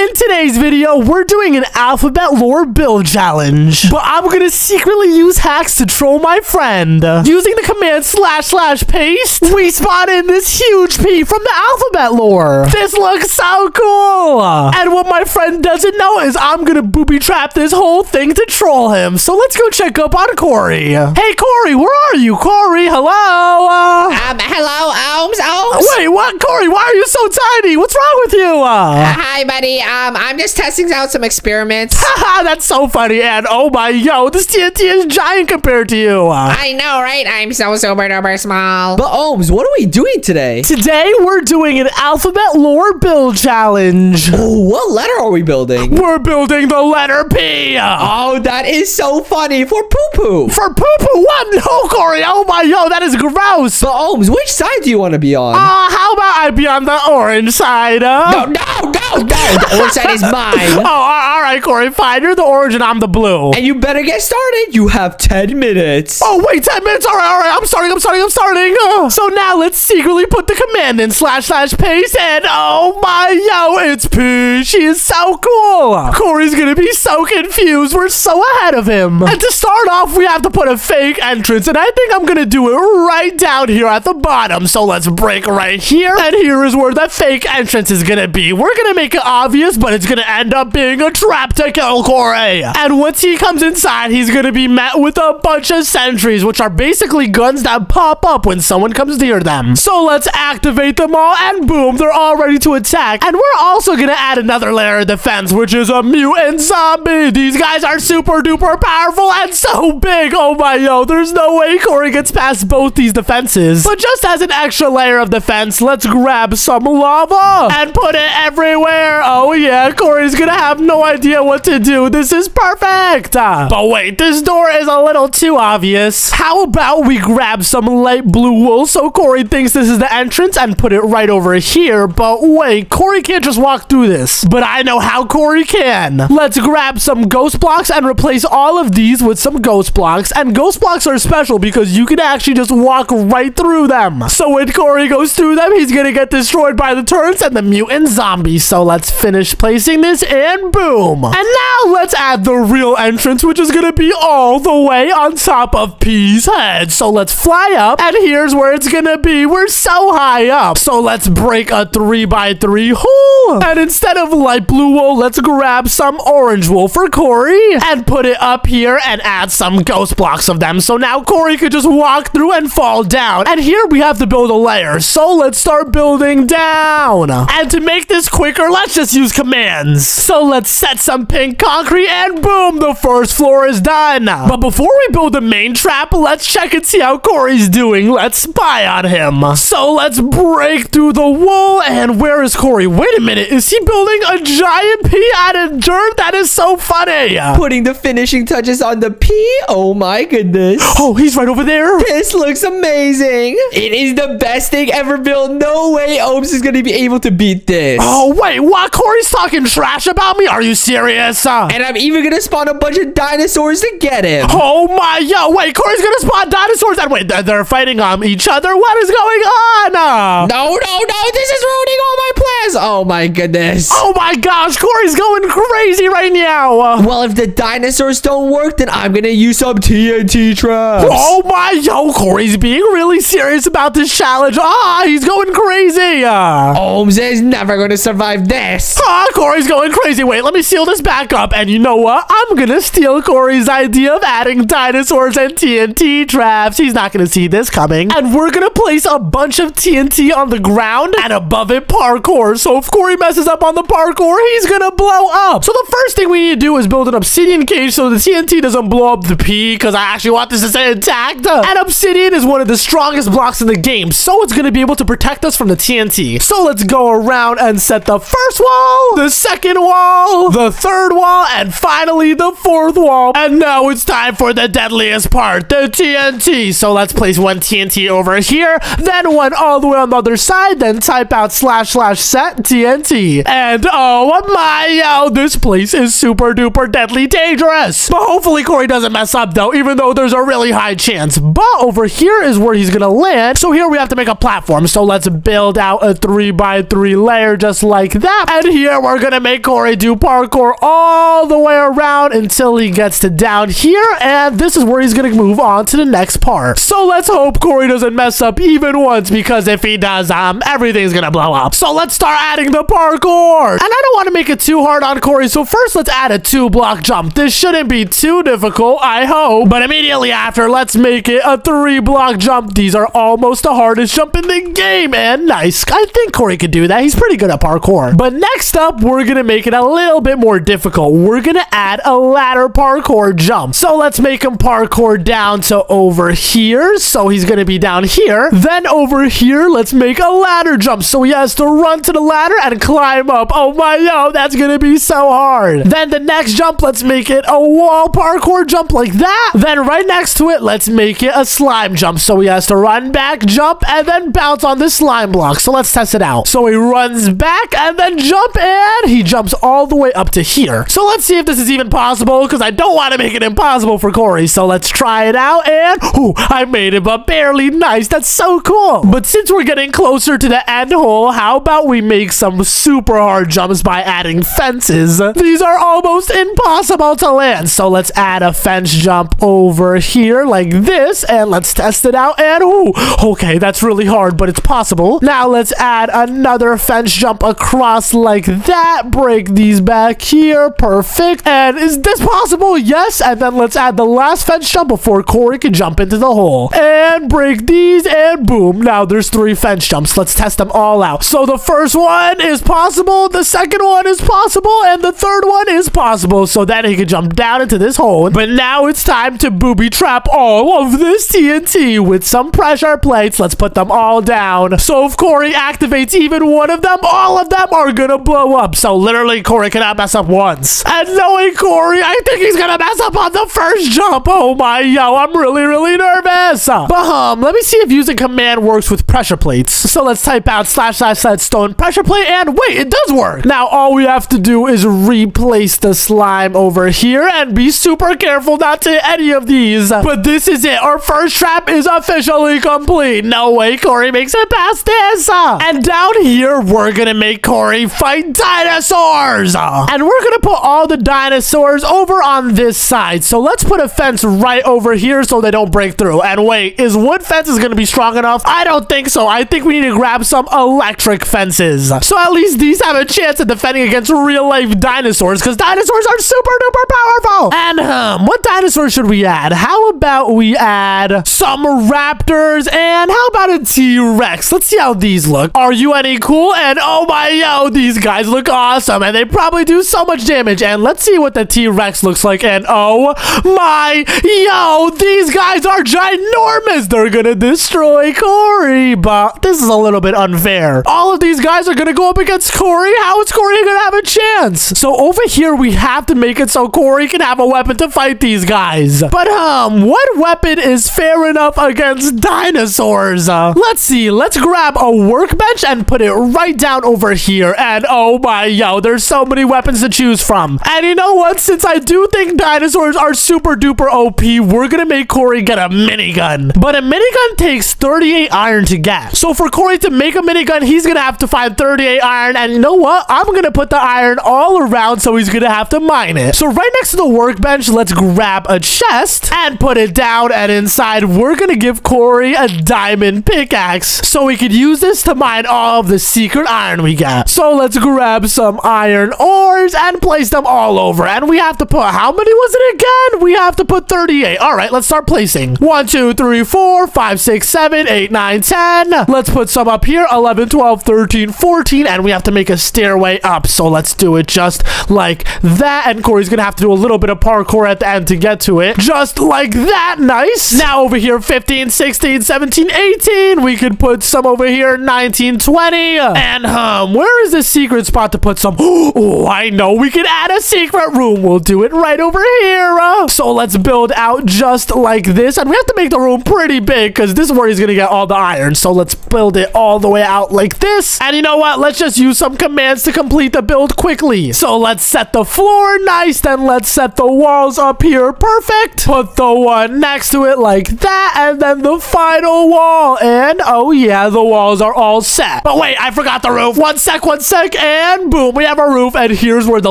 In today's video, we're doing an alphabet lore build challenge. But I'm gonna secretly use hacks to troll my friend. Using the command slash slash paste, we spot in this huge P from the alphabet lore. This looks so cool. And what my friend doesn't know is I'm gonna booby trap this whole thing to troll him. So let's go check up on Kory. Hey Kory, where are you? Kory, hello? Um, hello, Omz, Omz. wait, what? Kory, why are you so tiny? What's wrong with you? Uh, Hi, buddy. Um, I'm just testing out some experiments. Haha, that's so funny. And oh my, yo, this TNT is giant compared to you. I know, right? I'm so super duper small. But Omz, what are we doing today? today, we're doing an alphabet lore build challenge. Oh, what letter are we building? We're building the letter P. Oh, that is so funny for poo poo. for poo poo. What? No, Kory. Oh my, yo, that is gross. But Omz, which side do you want to be on? Uh, how about I be on the orange side? Uh? no, no, no, no. The orange is Oh, mine. all all right, Kory, fine. You're the orange and I'm the blue. and you better get started. You have 10 minutes. Oh, wait, 10 minutes. All right, all right. I'm starting, I'm starting, I'm starting. Uh, so now let's secretly put the command in slash slash paste. And oh my, yo, it's P. She is so cool. Kory's going to be so confused. We're so ahead of him. And to start off, we have to put a fake entrance. And I think I'm going to do it right down here at the bottom. So let's break right here. And here is where the fake entrance is going to be. We're going to make obvious, but it's to end up being a trap to kill Kory. And once he comes inside, he's to be met with a bunch of sentries, which are basically guns that pop up when someone comes near them. So let's activate them all, and boom, they're all ready to attack. And we're also to add another layer of defense, which is a mutant zombie. These guys are super duper powerful and so big. Oh my, yo, there's no way Kory gets past both these defenses. But just as an extra layer of defense, let's grab some lava and put it everywhere. Oh yeah, Kory's gonna have no idea what to do. This is perfect. But wait, this door is a little too obvious. How about we grab some light blue wool so Kory thinks this is the entrance and put it right over here? But wait, Kory can't just walk through this. But I know how Kory can. Let's grab some ghost blocks and replace all of these with some ghost blocks. And ghost blocks are special because you can actually just walk right through them. So when Kory goes through them, he's gonna get destroyed by the turrets and the mutant zombies. So let's finish placing this and boom. And now let's add the real entrance, which is gonna be all the way on top of P's head. So let's fly up, and here's where it's gonna be. We're so high up. So let's break a three by three hole. And instead of light blue wool, let's grab some orange wool for Kory and put it up here and add some ghost blocks of them. So now Kory could just walk through and fall down. And here we have to build a layer. So let's start building down. And to make this quicker, let's just use commands. So let's set some pink concrete and boom, the first floor is done. But before we build the main trap, let's check and see how Kory's doing. Let's spy on him. So let's break through the wall. And where is Kory? Wait a minute. Is he building a giant pea out of dirt? That is so funny. Putting the finishing touches on the P. Oh my goodness. Oh, he's right over there. This looks amazing. It is the best thing ever built. No way Omz is going to be able to beat this. Oh, wait, what? Kory's talking trash about me? Are you serious? Uh, And I'm even going to spawn a bunch of dinosaurs to get him. oh my, yo, wait, Kory's gonna spawn dinosaurs and wait, they're, they're fighting um each other? What is going on? Uh, No, no, no. This is ruining all my plans. Oh my goodness. oh my gosh, Kory's going crazy right now. Uh, Well, if the dinosaurs don't work, then I'm going to use some TNT traps. Oh my, yo, Kory's being really serious about this challenge. Ah, he's going crazy. Uh, Omz is never going to survive this. Ah, Kory's going crazy. Wait, let me seal this back up. And you know what? I'm gonna steal Kory's idea of adding dinosaurs and TNT traps. He's not gonna see this coming. And we're gonna place a bunch of TNT on the ground and above it parkour. So if Kory messes up on the parkour, he's gonna blow up. So the first thing we need to do is build an obsidian cage so the TNT doesn't blow up the P because I actually want this to stay intact. And obsidian is one of the strongest blocks in the game, so it's gonna be able to protect us from the TNT. So let's go around and set the first wall, the second wall, the third wall, and finally the fourth wall. And now it's time for the deadliest part, the TNT. So let's place one TNT over here, then one all the way on the other side, then type out slash slash set TNT. And oh my, yo, this place is super duper deadly dangerous. But hopefully Kory doesn't mess up though, even though there's a really high chance. But over here is where he's gonna land. So here we have to make a platform. So let's build out a three by three layer just like that. And here we're gonna make Kory do parkour all the way around until he gets to down here. And this is where he's gonna move on to the next part. So let's hope Kory doesn't mess up even once because if he does, um, everything's gonna blow up. So let's start adding the parkour. And I don't want to make it too hard on Kory. So first let's add a two block jump. This shouldn't be too difficult, I hope. But immediately after, let's make it a three block jump. These are almost the hardest jump in the game. And nice. I think Kory could do that. He's pretty good at parkour. But next up, we're going to make it a little bit more difficult. We're going to add a ladder parkour jump. So let's make him parkour down to over here. So he's going to be down here. Then over here, let's make a ladder jump. So he has to run to the ladder and climb up. Oh my, yo, that's going to be so hard. Then the next jump, let's make it a wall parkour jump like that. Then right next to it, let's make it a slime jump. So he has to run back, jump, and then bounce on this slime block. So let's test it out. So he runs back and then jump and he jumps all the way up to here. So let's see if this is even possible because I don't want to make it impossible for Kory. So let's try it out and ooh, I made it, but barely nice. That's so cool. But since we're getting closer to the end hole, how about we make some super hard jumps by adding fences? These are almost impossible to land. So let's add a fence jump over here like this and let's test it out. And ooh, okay, that's really hard, but it's possible. Now let's add another fence jump across like that. Break these back here. Perfect. And is this possible? Yes. And then let's add the last fence jump before Kory can jump into the hole. And break these and boom. Now there's three fence jumps. Let's test them all out. So the first one is possible. The second one is possible. And the third one is possible. So then he can jump down into this hole. But now it's time to booby trap all of this TNT with some pressure plates. Let's put them all down. So if Kory activates even one of them, all of them are gonna blow up. So literally Kory cannot mess up once. And knowing Kory, I think he's gonna mess up on the first jump. Oh my, yo, I'm really, really nervous. But um, let me see if using command works with pressure plates. So let's type out slash slash slash stone pressure plate and wait, it does work. Now all we have to do is replace the slime over here and be super careful not to hit any of these. But this is it. Our first trap is officially complete. No way Kory makes it past this. And down here, we're gonna make Kory fight dinosaurs. And we're gonna put all the dinosaurs over on this side. So let's put a fence right over here so they don't break through. And wait, is wood fences gonna be strong enough? I don't think so. I think we need to grab some electric fences. So at least these have a chance of defending against real life dinosaurs because dinosaurs are super duper powerful. And um, what dinosaur should we add? How about we add some raptors and how about a T-Rex? Let's see how these look. Are you any cool? And oh my, yo, these guys look awesome and they probably do so much damage. And let's see what the T-Rex looks like. And oh my, yo, these guys are ginormous. They're gonna destroy Kory, but this is a little bit unfair. All of these guys are gonna go up against Kory. How is Kory gonna have a chance? So over here, we have to make it so Kory can have a weapon to fight these guys. But um, what weapon is fair enough against dinosaurs? Uh, let's see. Let's grab a workbench and put it right down over here. And oh my, yo, there's so many weapons to choose from. And you know what? Since I do think dinosaurs are super duper OP, we're gonna make Kory get a minigun. But a minigun takes 38 iron to get. So for Kory to make a minigun, he's gonna have to find 38 iron. And you know what? I'm gonna put the iron all around so he's gonna have to mine it. So right next to the workbench, let's grab a chest and put it down. And inside, we're gonna give Kory a diamond pickaxe so we could use this to mine all of the secret iron we got. So let's grab some iron ores and place them all over. And we have to put, how many was it again? We have to put 38. All right, let's start placing. 1, 2, 3, 4, 5, 6, 7, 8, 9, 10. Let's put some up here. 11, 12, 13, 14. And we have to make a stairway up. So let's do it just like that. And Kory's gonna have to do a little bit of parkour at the end to get to it. Just like that. Nice. Now over here, 15, 16, 17, 18. We could put some over here, 19, 20. And um, where is the secret spot to put some? Oh, I know. We could add a secret room. We'll do it right over here. So let's build out just like this. And we have to make the room pretty big because this is where he's going to get all the iron. So let's build it all the way out like this. And you know what? Let's just use some commands to complete the build quickly. So let's set the floor nice. Then let's set the walls up here. Perfect. Put the one next to it like that. And then the final wall. And oh yeah, the walls are all set. But wait, I forgot the roof. One sec, one sec. And boom, we have a roof. And here's where the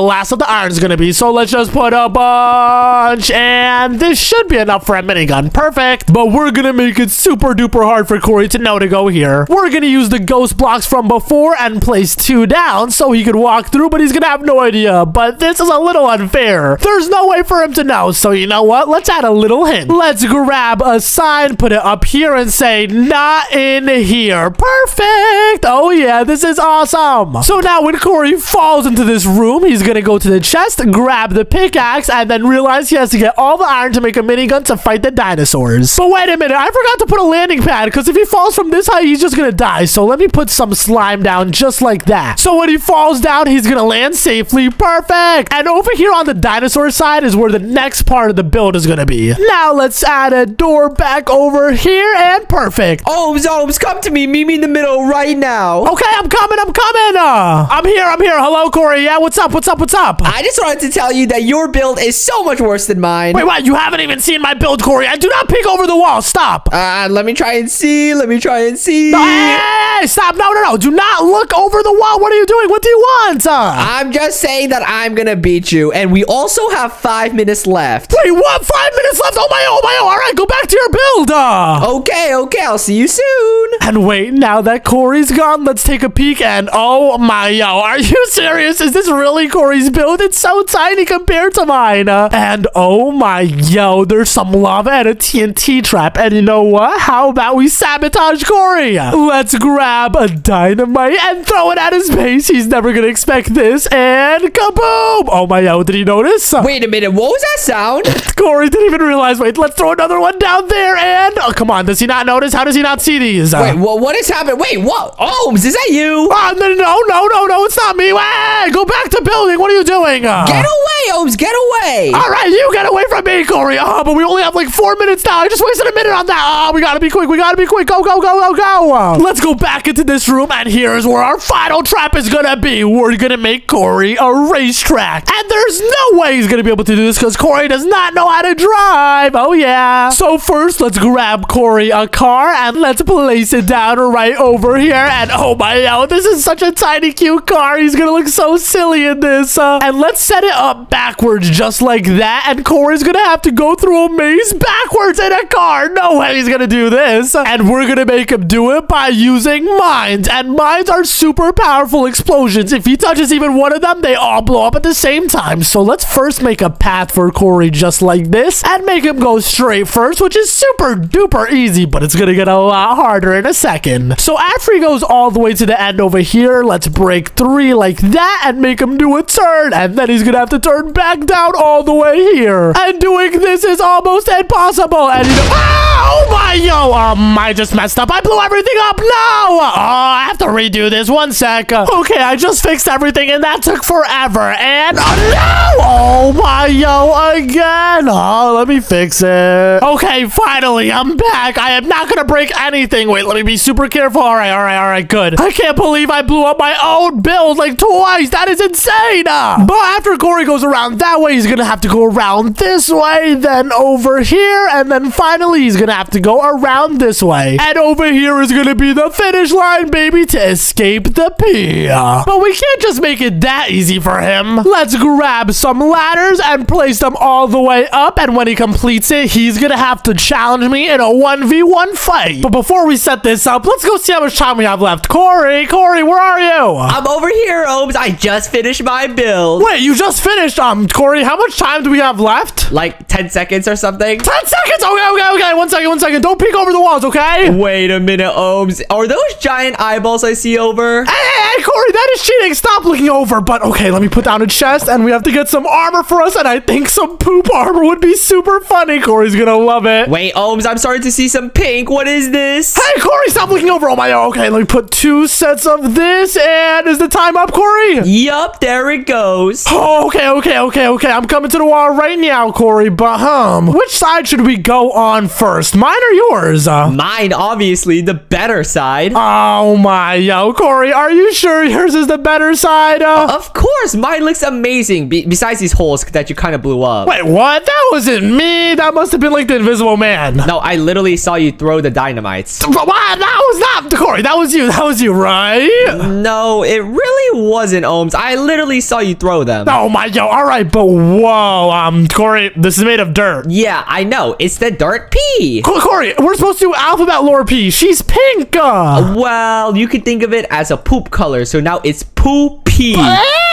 last of the iron is going to be. So let's just put a bunch. And this should be enough for a minigun. Perfect. But we're going to make it super duper hard for Kory to know to go here. We're to use the ghost blocks from before and place two down so he could walk through, but he's to have no idea. But this is a little unfair. There's no way for him to know. So you know what? Let's add a little hint. Let's grab a sign, put it up here and say, not in here. Perfect. Oh yeah, this is awesome. So now when Kory falls into this room, he's to go to the chest, grab the pickaxe, and then realize he has to get all the iron to make a minigun to fight the dinosaurs. But wait a minute, I forgot to put a landing pad because if he falls from this height, he's just going to die. So let me put some slime down just like that. So when he falls down, he's going to land safely. Perfect. And over here on the dinosaur side is where the next part of the build is going to be. Now let's add a door back over here and perfect. Omz, Omz, come to me. Meet me in the middle right now. Okay, I'm coming. I'm coming. Uh, I'm here. I'm here. Hello, Kory. Yeah, what's up? What's up? What's up? I just wanted to tell you that your build is so much worse than mine. Wait, what? You haven't even seen my build, Kory. I do not peek over the wall. Stop. Uh, let me try and see. Let me try and see. Hey, stop. No, no, no. Do not look over the wall. What are you doing? What do you want? Uh, I'm just saying that I'm gonna beat you, and we also have five minutes left. wait, what? Five minutes left? Oh, my, oh, my, oh. All right, go back to your build. Uh. Okay, okay, I'll see you soon. And wait, now that Kory's gone, let's take a peek. And oh my, yo, are you serious? Is this really Kory's build? It's so tiny compared to mine. Uh, and oh my, yo, there's some lava and a TNT trap. And you know what? How about we sabotage Kory? Let's grab a dynamite and throw it at his face. He's never gonna expect this. And kaboom! Oh my, god, did he notice? Wait a minute, what was that sound? Kory didn't even realize. Wait, let's throw another one down there. And oh, come on, does he not notice? How does he not see these? Wait, what, what is happening? Wait, what? Omz, is that you? Oh, no, no, no, no, no, it's not me. Hey, go back to building. What are you doing? Get away, Omz, get away. all right, you get away from me, Kory. Oh, but we only have like four minutes now. I just wasted a minute on that. Oh, we gotta be quick. We gotta be quick. Go, go, go, go, go. Let's go back into this room, and here's where our final trap is gonna be. We're gonna make Kory a racetrack, and there's no way he's gonna be able to do this because Kory does not know how to drive. Oh yeah. So first, let's grab Kory a car and let's place it down right over here. And oh my, oh, this is such a tiny, cute car. He's gonna look so silly in this. Uh, and let's set it up backwards just like that. And Kory's gonna have to go through a maze backwards in a car. No he's gonna do this. And we're gonna make him do it by using mines. And mines are super powerful explosions. If he touches even one of them, they all blow up at the same time. So let's first make a path for Kory just like this and make him go straight first, which is super duper easy, but it's gonna get a lot harder in a second. So after he goes all the way to the end over here, let's break three like that and make him do a turn. And then he's gonna have to turn back down all the way here. And doing this is almost impossible. And know, Ah, oh my, yo, um, I just messed up. I blew everything up. No, oh, I have to redo this. One sec. Okay, I just fixed everything and that took forever. And oh no, oh my, yo, again. Oh, let me fix it. Okay, finally, I'm back. I am not gonna break anything. Wait, let me be super careful. All right, all right, all right, good. I can't believe I blew up my own build like twice. That is insane. But after Kory goes around that way, he's gonna have to go around this way, then over here, and then finally he's gonna have to go around this way. And over here is gonna be the finish line, baby, to escape the pier. But we can't just make it that easy for him. Let's grab some ladders and place them all the way up. And when he completes it, he's gonna have to challenge me in a 1v1 fight. But before we set this up, let's go see how much time we have left. Kory, Kory, where are you? I'm over here, Omz. I just finished my build. Wait, you just finished? Um, Kory, how much time do we have left? Like 10 seconds or something? 10 seconds. Okay, okay, okay. One second, one second. Don't peek over the walls, okay? Wait a minute, Omz. Are those giant eyeballs I see over? Hey, hey, hey, Kory, that is cheating. Stop looking over. But okay, let me put down a chest and we have to get some armor for us. And I think some poop armor would be super funny. Kory's gonna love it. Wait, Omz, I'm starting to see some pink. What is this? Hey, Kory, stop looking over. Oh my, okay, let me put two sets of this. And is the time up, Kory? Yup, there it goes. Oh, okay, okay, okay, okay. I'm coming to the wall right now, Kory. But um, which side should we go on first? Mine or yours? Uh, Mine, obviously, the better side. oh my, yo, Kory, are you sure yours is the better side? Uh, Of course, mine looks amazing. Be- besides these holes that you kind of blew up. wait, what? That wasn't me. That must have been like the Invisible Man. No, I literally saw you throw the dynamites. What? That was not Kory. That was you. That was you, right? No, it really wasn't, Omz. I literally saw you throw them. Oh my, yo. All right, but whoa, um, Kory, this is made of dirt. Yeah, I know. It's the dirt pea. Co- Kory, we're supposed to do alphabet lore P. She's pink. Uh. Well, you could think of it as a poop color, so now it's poo pee.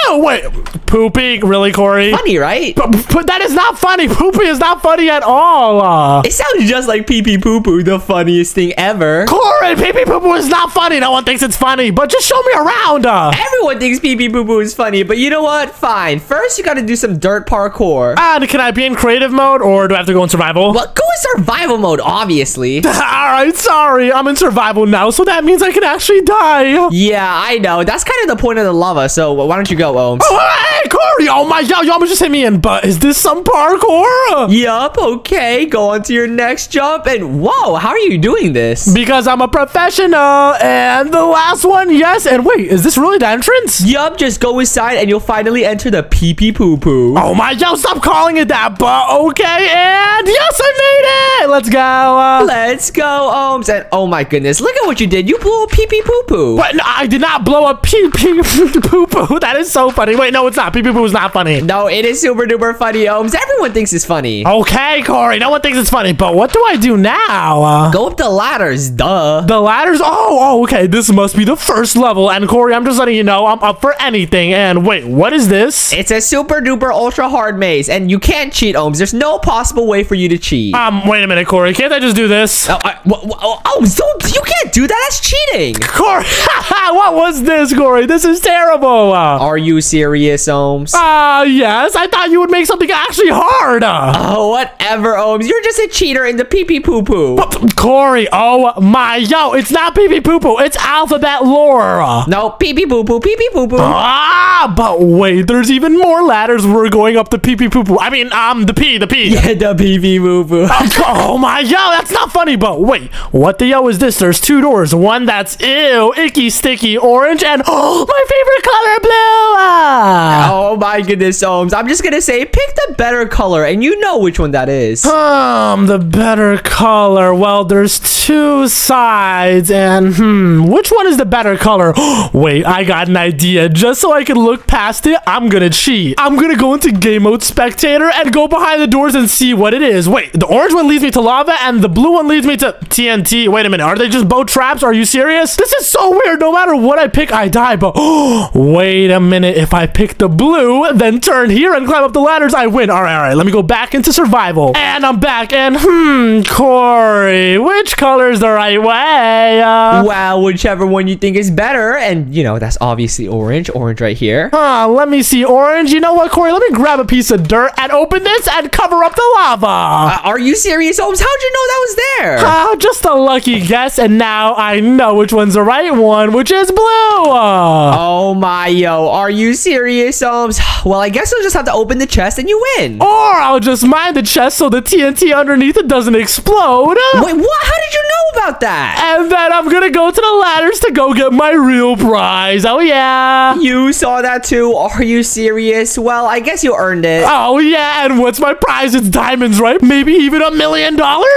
Wait, poopy? Really, Kory? Funny, right? But, but that is not funny. Poopy is not funny at all. Uh. It sounds just like pee pee poo poo, the funniest thing ever. Kory, pee pee poo poo is not funny. No one thinks it's funny, but just show me around. Uh. Everyone thinks pee pee poo poo is funny, but you know what? Fine. First, you gotta do some dirt parkour. And can I be in creative mode or do I have to go in survival? Well, go in survival mode, obviously. All right, sorry. I'm in survival now, so that means I can actually die. yeah, I know. That's kind of the point of the lava, so why don't you go, Omz? Kory! Oh my god, you almost just hit me in. But is this some parkour? Yup, okay. Go on to your next jump, and whoa, how are you doing this? Because I'm a professional. And the last one, yes. And wait, is this really the entrance? Yup, just go inside and you'll finally enter the pee pee poo poo. Oh my, yo, stop calling it that. But okay, and yes, I made it. Let's go. Uh, Let's go, Omz. And oh my goodness, look at what you did. You blew a pee pee poo poo. but no, I did not blow up pee pee poo poo. That is so funny. Wait, no, it's not. Pee pee poo is not funny. No, it is super duper funny, Omz. Everyone thinks it's funny. Okay, Kory. No one thinks it's funny. But what do I do now? Uh, Go up the ladders, duh. The ladders? Oh, oh, okay. This must be the first level. And Kory, I'm just letting you know I'm up for anything. And wait, what is this? It's a super duper ultra hard maze, and you can't cheat, Omz. There's no possible way for you to cheat. Um, wait a minute, Kory. Can't I just do this? Oh, I, wha- wha- oh, oh, so you can't do that. That's cheating. Kory, what was this, Kory? This is terrible. Uh, Are you serious, Omz? Uh, yes. I thought you would make something actually hard. Oh, whatever, Omz. You're just a cheater in the pee pee poo poo. Kory, oh my, yo, it's not pee pee poo poo. It's alphabet lore. Uh, No, pee pee poo poo, pee pee poo poo. Ah, but wait, there's even more ladders. We're going up the pee pee poo poo. I mean, um, the P, the P. Yeah, the pee pee poo poo. oh my yo, that's not funny, but wait, what the yo is this? There's two doors. One that's ew, icky, sticky, orange, and oh, my favorite color, blue. Ah. Oh my goodness, Omz. I'm just gonna say, pick the better color, and you know which one that is. Um, the better color. Well, there's two sides, and hmm, which one is the better color? Wait, I got an idea. Just so I can look past it, I'm gonna cheat. I'm gonna go into game mode spectator and go behind the doors and see what it is. Wait, the orange one leads me to lava, and the blue one leads me to TNT. Wait a minute, are they just boat traps? Are you serious? This is so weird. No matter what I pick, I die. But oh, wait a minute, if I pick the blue, then turn here and climb up the ladders, I win. All right, all right. Let me go back into survival, and I'm back. And hmm, Kory, which color's the right way? Uh, Well, whichever one you think is better, and you know, that's obviously orange. Orange right here. Huh, let me see orange. You know what, Kory? Let me grab a piece of dirt and open this and cover up the lava. Uh, are you serious, Omz? How'd you know that was there? Ah, just a lucky guess, and now I know which one's the right one, which is blue. Uh, Oh my yo, are you serious, Well, I guess you'll just have to open the chest and you win. or I'll just mine the chest so the TNT underneath it doesn't explode. Wait, what? How did you know about that? And then I'm gonna go to the ladders to go get my real prize. Oh, yeah. You saw that too? Are you serious? Well, I guess you earned it. Oh, yeah. And what's my prize? It's diamonds, right? Maybe even a million dollars?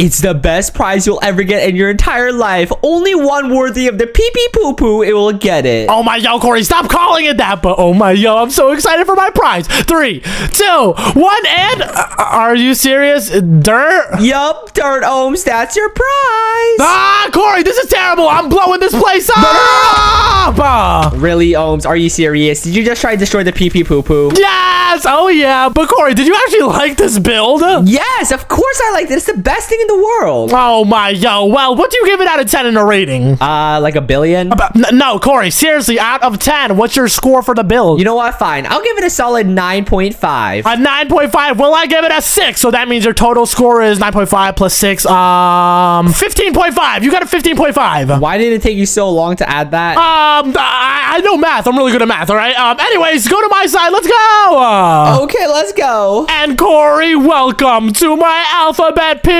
It's the best prize you'll ever get in your entire life. Only one worthy of the pee pee poo poo it will get it. Oh my yo, Kory, stop calling it that. But oh my yo, I'm so excited for my prize. Three, two, one, and uh, are you serious? Dirt? Yup, Dirt Omz, that's your prize. Ah, Kory, this is terrible. I'm blowing this place up. Really, Omz, are you serious? Did you just try to destroy the pee pee poo poo? Yes, yes. Oh, yeah. But Kory, did you actually like this build? Yes, of course I like it. It's the best thing in the world. Oh, my, yo. Well, what do you give it out of 10 in a rating? Uh, like a billion. N- no, Kory, seriously, out of 10, what's your score for the build? You know what? Fine. I'll give it a solid 9.5. A 9.5. Well, I give it a 6. So that means your total score is 9.5 plus 6. Um, 15.5. You got a 15.5. Why did it take you so long to add that? Um, I, I know math. I'm really good at math, all right? Um, anyways, go to my side. Let's go. Uh, okay, let's go. And Kory, welcome to my alphabet P.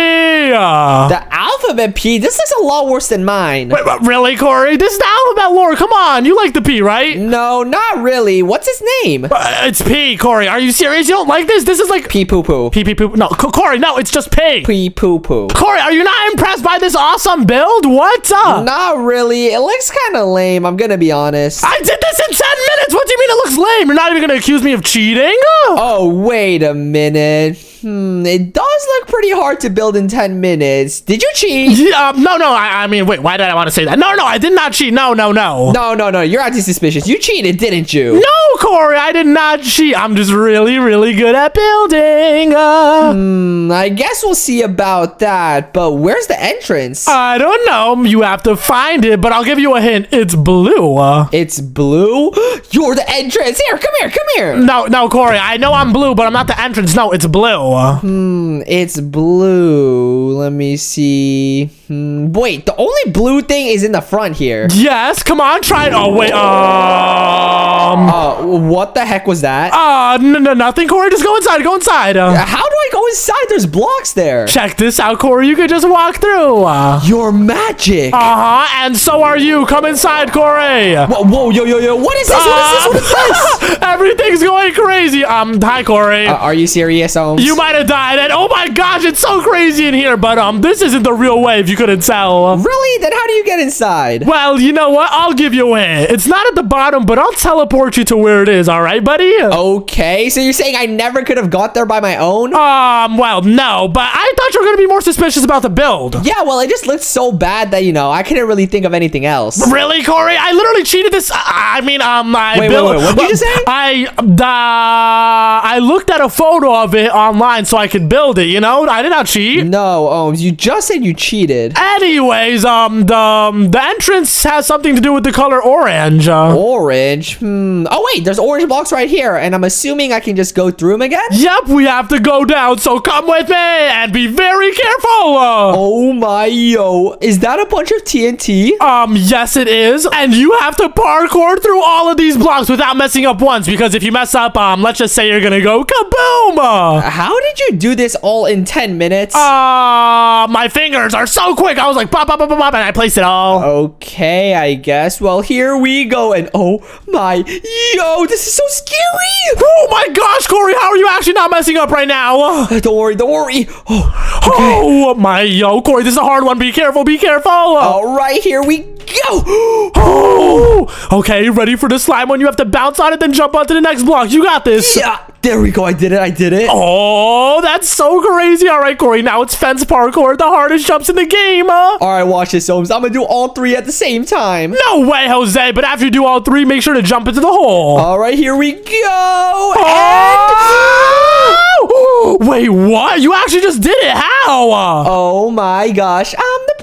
Uh, The alphabet P. This looks a lot worse than mine. wait, really, Kory? This is the alphabet lore. Come on. You like the P, right? No, not really. What's his name? Uh, it's P, Kory. Are you serious? You don't like this? This is like P poo poo. P, P, P. No, Co- Kory, no, it's just P. P poo poo. Kory, are you not impressed by this awesome build? What? Uh, Not really. It looks kind of lame. I'm gonna be honest. I did this in 10 minutes. What do you mean it looks lame? You're not even going to accuse me of cheating? Oh, wait a minute. Hmm, it does look pretty hard to build in 10 minutes. Did you cheat? Yeah, um, no, no. I, I mean, wait, why did I want to say that? No, no, I did not cheat. No, no, no. No, no, no. You're acting suspicious. You cheated, didn't you? No, Kory, I did not cheat. I'm just really, really good at building. Uh, Hmm, I guess we'll see about that. But where's the entrance? I don't know. You have to find it, but I'll give you a hint. It's blue. Uh, it's blue. You're the entrance. Here, come here, come here. no, no, Kory. I know I'm blue, but I'm not the entrance. No, it's blue. Uh, Hmm, it's blue. Let me see. Hmm, wait, the only blue thing is in the front here. yes, come on, try it. Oh, wait. Um. Uh, what the heck was that? Uh, no, no, nothing, Kory. Just go inside. Go inside. Uh, How do I go inside? There's blocks there. check this out, Kory. You could just walk through. Uh Your magic. Uh huh. And so are you. Come inside, Kory. whoa, whoa, yo, yo, yo. What is this? What is this? What is this? Everything's going crazy. Um, hi, Kory. Uh, are you serious, Omz? you might have died, and oh my gosh, it's so crazy in here. But um, this isn't the real way. If you couldn't tell. Really? Then how do you get inside? Well, you know what? I'll give you a hint. It's not at the bottom, but I'll teleport you to where it is. All right, buddy. Okay, so you're saying I never could have got there by my own? Um, well, no, but I thought you were gonna be more suspicious about the build. yeah, well, it just looked so bad that, you know, I couldn't really think of anything else. Really, Kory? I literally cheated this. I I mean, um, I Wait, wait, built. wait, what did you say? I the I looked at a photo of it online so I could build it. You know, I did not cheat. No, Omz, you just said you cheated. Anyways, um, the um, the entrance has something to do with the color orange. Uh, Orange? Hmm. Oh, wait, there's orange blocks right here, and I'm assuming I can just go through them again? Yep, we have to go down. So come with me and be very careful. Oh my yo. Is that a bunch of TNT? Um, yes, it is. And you have to parkour through all of these blocks without messing up once. Because if you mess up, um, let's just say you're gonna go kaboom. How did you do this all in 10 minutes? Uh, my fingers are so quick. I was like, pop, pop, pop, pop, pop, and I placed it all. Okay, I guess. Well, here we go. And oh my, yo, this is so scary. Oh my gosh, Kory, how are you actually not messing up right now? Oh, don't worry, don't worry. Oh, Oh my, yo, Kory, this is a hard one. Be careful, be careful. all right, here we go. Oh, okay, ready for the slime one? You have to bounce on it, then jump onto the next block. You got this. Yeah, there we go. I did it. I did it. Oh, that's so crazy. All right, Kory, now it's fence parkour, the hardest jumps in the game. Huh? All right, watch this, Omz. I'm gonna do all three at the same time. No way, Jose, but after you do all three, make sure to jump into the hole. All right, here we go. Oh! Wait, what? You actually just did it. How? Oh my gosh, I'm the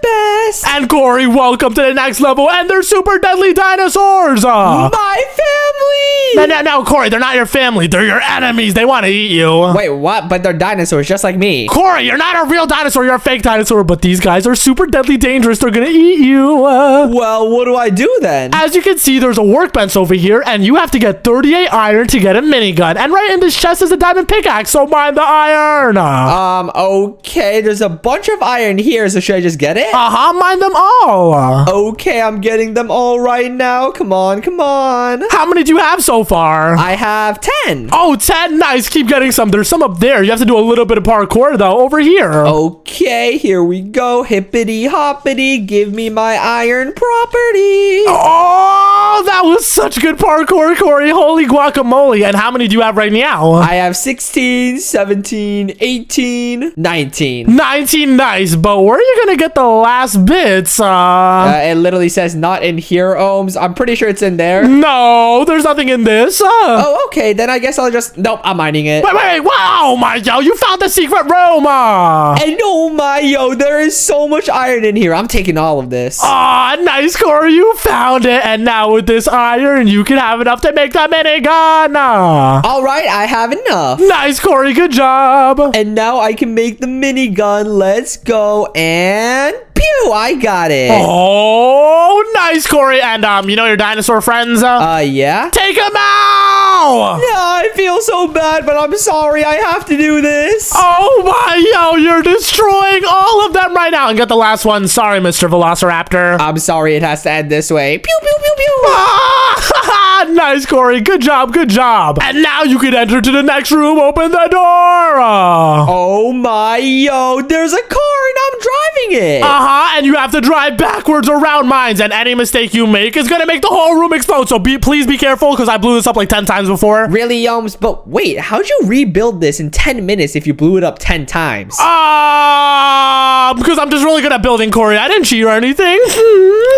And Kory, welcome to the next level, and they're super deadly dinosaurs. Uh. My family. Now, now, now, Kory, they're not your family. They're your enemies. They want to eat you. Wait, what? But they're dinosaurs, just like me. Kory, you're not a real dinosaur. You're a fake dinosaur. But these guys are super deadly dangerous. They're gonna eat you. Uh. Well, what do I do then? As you can see, there's a workbench over here, and you have to get 38 iron to get a minigun. And right in this chest is a diamond pickaxe, so mind the iron. Uh Um, okay, there's a bunch of iron here, so should I just get it? Mind them all. Okay, I'm getting them all right now. Come on, come on. How many do you have so far? I have 10. Oh, 10. Nice. Keep getting some. There's some up there. You have to do a little bit of parkour, though, over here. Okay, here we go. Hippity hoppity, give me my iron property. Oh, that was such good parkour, Kory. Holy guacamole. And how many do you have right now? I have 16, 17, 18, 19. 19 nice, but where are you gonna get the last bits? Uh, Uh, it literally says not in here, Omz. I'm pretty sure it's in there. no, there's nothing in this. Uh, Oh, okay. Then I guess I'll just. Nope, I'm mining it. Wait, wait, wait, wow, my yo, you found the secret room. Uh. And oh my, yo, there is so much iron in here. I'm taking all of this. Aw, nice, Kory. You found it. And now with this iron, you can have enough to make that minigun. Uh. All right, I have enough. Nice, Kory. Good job. And now I can make the minigun. Let's go. And pew, I got it. Oh, nice, Kory. And, um, you know your dinosaur friends? Uh, Uh, yeah? take them out. Yeah, I feel so bad, but I'm sorry. I have to do this. Oh my, yo, you're destroying all of them right now. And get the last one. Sorry, Mr. Velociraptor. I'm sorry it has to end this way. Pew, pew, pew, pew. Ah, nice, Kory. Good job, good job. And now you can enter to the next room. Open the door. Oh my, yo, there's a car and I'm driving it. huh. And you have to drive backwards around mines. And any mistake you make is gonna make the whole room explode. So be please be careful because I blew this up like ten times before. Really, Yoms? But wait, how'd you rebuild this in 10 minutes if you blew it up 10 times? Uh, Because I'm just really good at building, Kory. I didn't cheat or anything.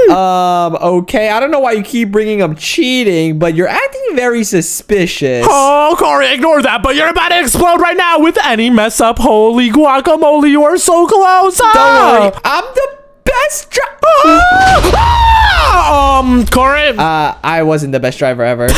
Um, okay. I don't know why you keep bringing up cheating, but you're acting very suspicious. Oh, Kory, ignore that. But you're about to explode right now with any mess up. Holy guacamole, you are so close. Don't Ah! worry. I'm the best driver. Ah! Um, Kory. Uh, I wasn't the best driver ever.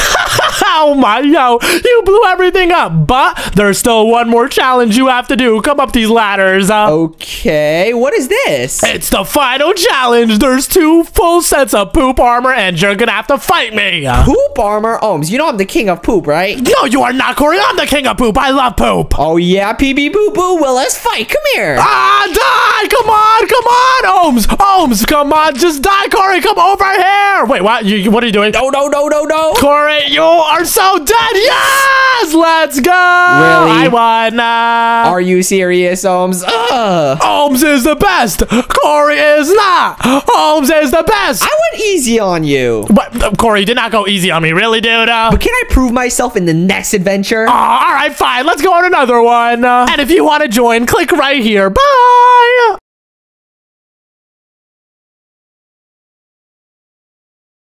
oh my, yo, you blew everything up. But there's still one more challenge you have to do. Come up these ladders. Uh, okay. What is this? It's the final challenge. There's two full sets of poop armor, and you're gonna have to fight me. Poop armor Omz. You know I'm the king of poop, right? No, you are not, Kory. I'm the king of poop. I love poop. Oh yeah, PB Boo Boo. Well, let's fight. Come here. Ah, die! Come on, come on, Omz, Omz, come on, just die, Kory. Come over here. Wait, what? You, what are you doing? No, no, no, no, no. Kory, you are so dead. Yes, let's go. Really? I won. Uh, Are you serious, Omz? Ugh. Omz is the best. Kory is not. Omz is the best. I went easy on you. But uh, Kory, you did not go easy on me, really, dude. Uh, But can I prove myself in the next adventure? aw, all right, fine. Let's go on another one. Uh, and if you want to join, click right here. Bye.